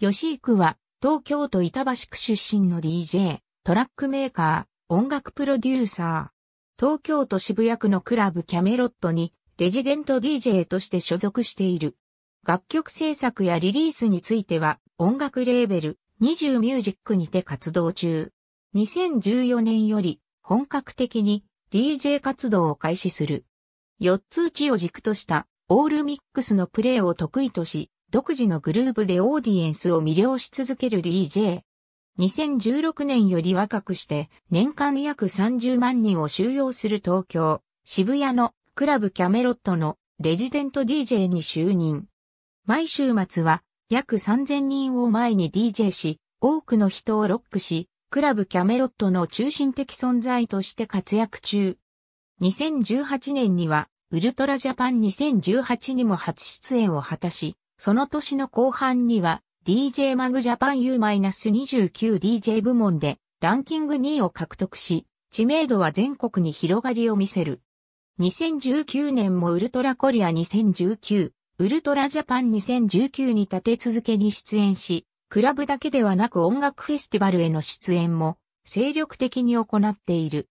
吉井区は東京都板橋区出身の DJ、トラックメーカー、音楽プロデューサー。東京都渋谷区のクラブキャメロットにレジデント DJ として所属している。楽曲制作やリリースについては音楽レーベル20ミュージックにて活動中。2014年より本格的に DJ 活動を開始する。4つ打ちを軸としたオールミックスのプレイを得意とし、独自のグルーブでオーディエンスを魅了し続ける DJ。2016年より若くして年間約30万人を収容する東京、渋谷のクラブキャメロットのレジデント DJ に就任。毎週末は約3000人を前に DJ し、多くの人をロックし、クラブキャメロットの中心的存在として活躍中。2018年には、ウルトラジャパン2018にも初出演を果たし、その年の後半には、DJ マグジャパン U-29DJ 部門でランキング2位を獲得し、知名度は全国に広がりを見せる。2019年もウルトラコリア2019、ウルトラジャパン2019に立て続けに出演し、クラブだけではなく音楽フェスティバルへの出演も精力的に行っている。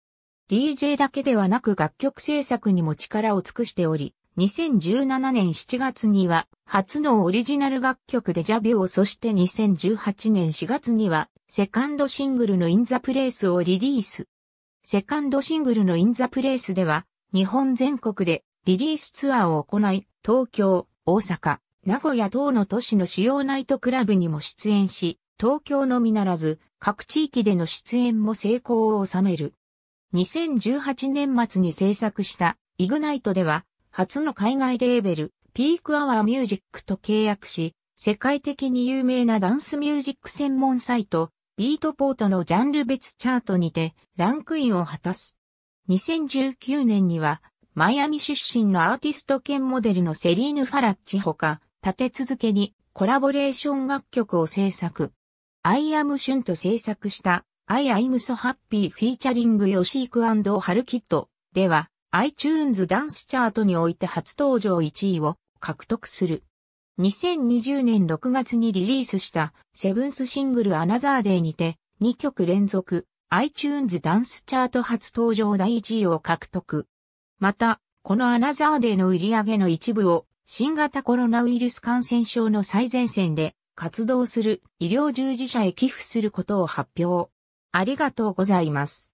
DJ だけではなく楽曲制作にも力を尽くしており、2017年7月には初のオリジナル楽曲でジャビューをそして2018年4月にはセカンドシングルのインザプレイスをリリース。セカンドシングルのインザプレイスでは日本全国でリリースツアーを行い東京、大阪、名古屋等の都市の主要ナイトクラブにも出演し、東京のみならず、各地域での出演も成功を収める。2018年末に制作したイグナイトでは、初の海外レーベル、ピークアワーミュージックと契約し、世界的に有名なダンスミュージック専門サイト、ビートポートのジャンル別チャートにてランクインを果たす。2019年にはマイアミ出身のアーティスト兼モデルのセリーヌ・ファラッチほか、立て続けにコラボレーション楽曲を制作。アイアムシュンと制作した I I'm so happy フィーチャリングヨシークハルキットでは iTunes ダンスチャートにおいて初登場1位を獲得する。2020年6月にリリースしたセブンスシングルアナザーデーにて2曲連続 iTunes ダンスチャート初登場第1位を獲得。また、このアナザーデーの売り上げの一部を新型コロナウイルス感染症の最前線で活動する医療従事者へ寄付することを発表。ありがとうございます。